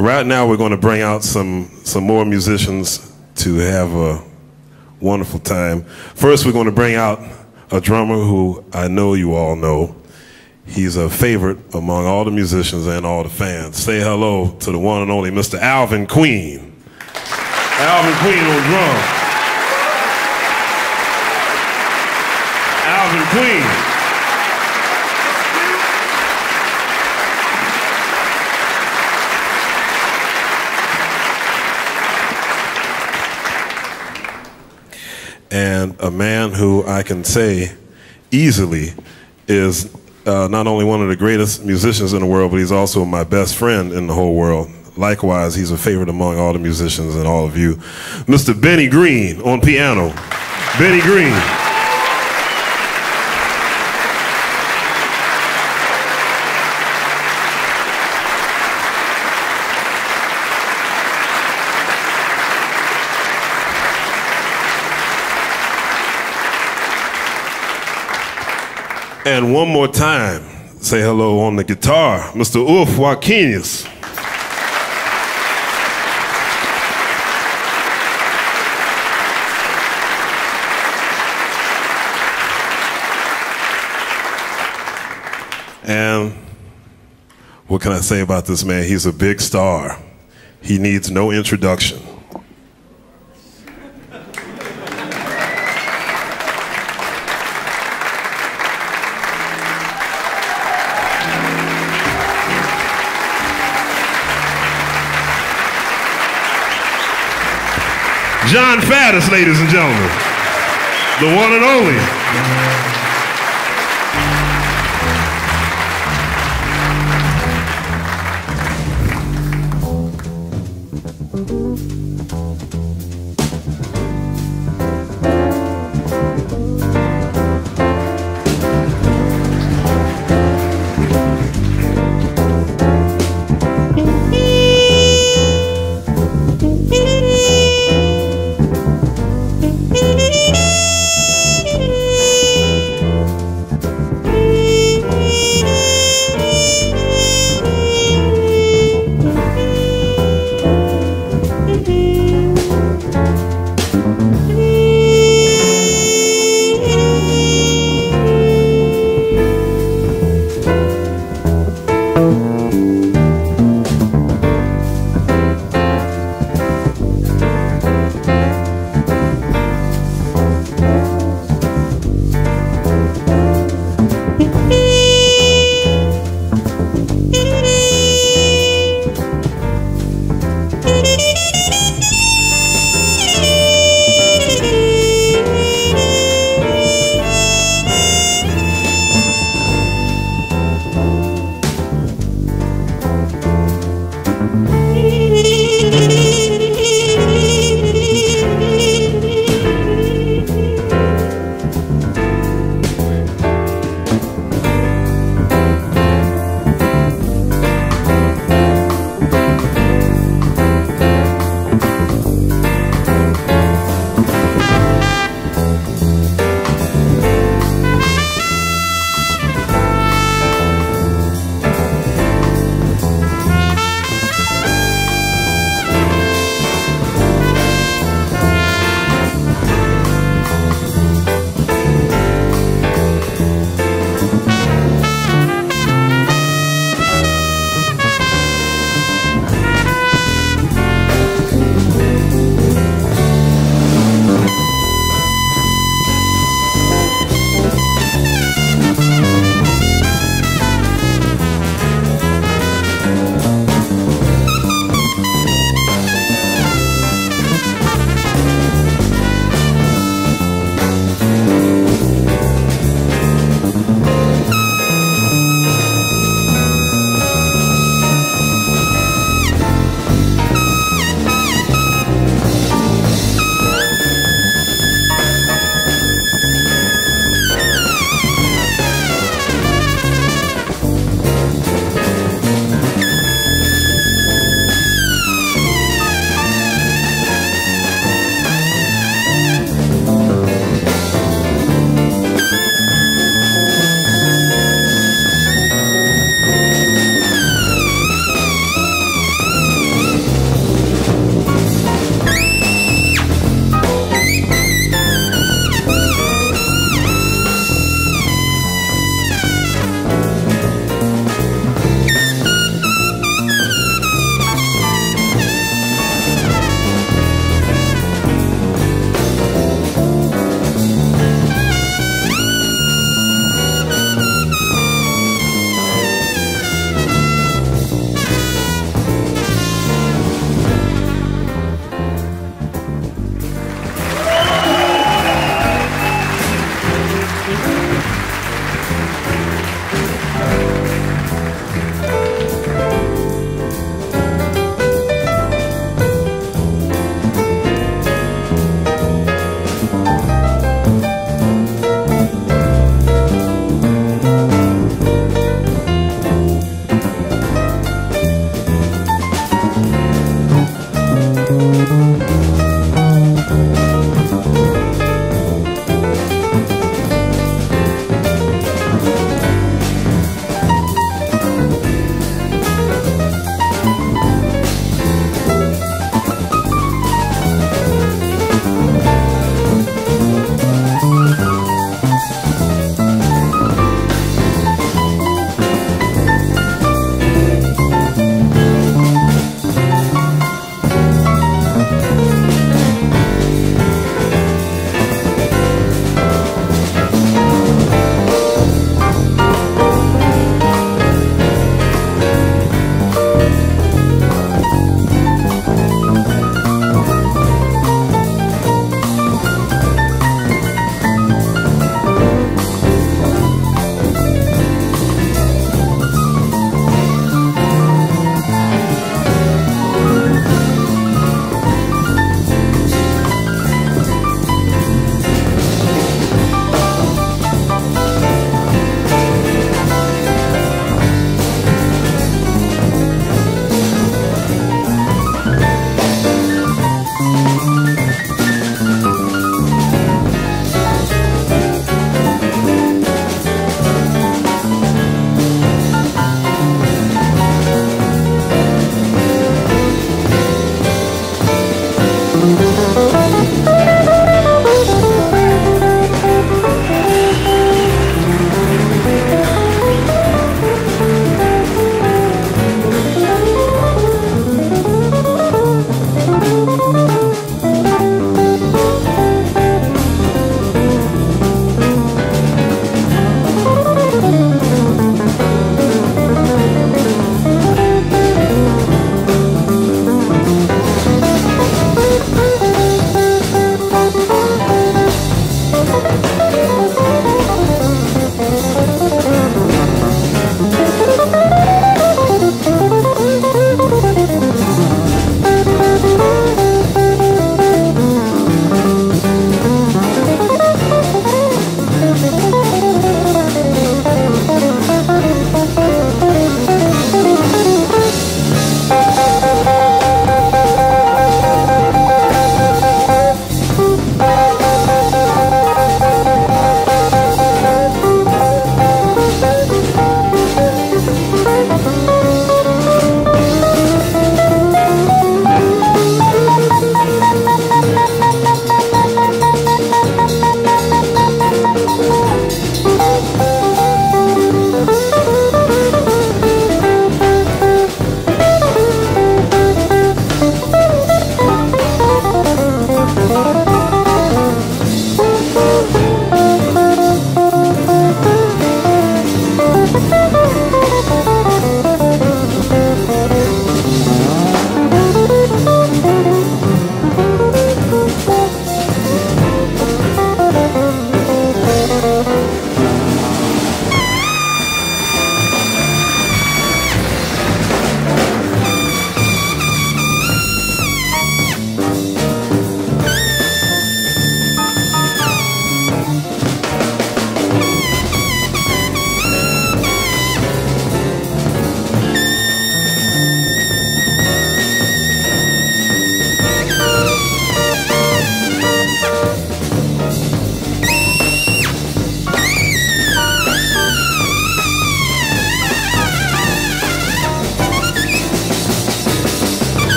Right now, we're going to bring out some some more musicians to have a wonderful time. First, we're going to bring out a drummer who I know you all know. He's a favorite among all the musicians and all the fans. Say hello to the one and only Mr. Alvin Queen. Alvin Queen on drums. Alvin Queen. and a man who I can say easily is uh, not only one of the greatest musicians in the world, but he's also my best friend in the whole world. Likewise, he's a favorite among all the musicians and all of you. Mr. Benny Green on piano. Benny Green. And one more time, say hello on the guitar, Mr. Ulf Wakenius. And what can I say about this man? He's a big star. He needs no introduction. Jon Faddis, ladies and gentlemen. The one and only.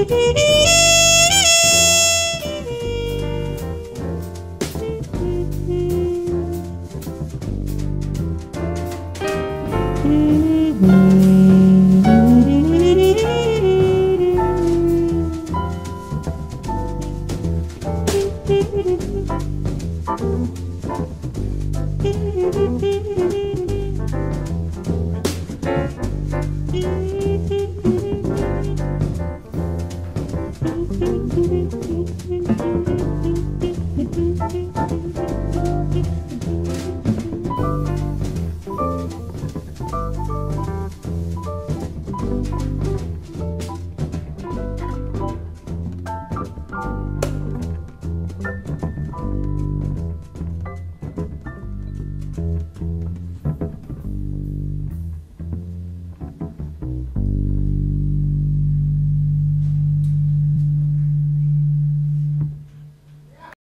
Mm-hmm.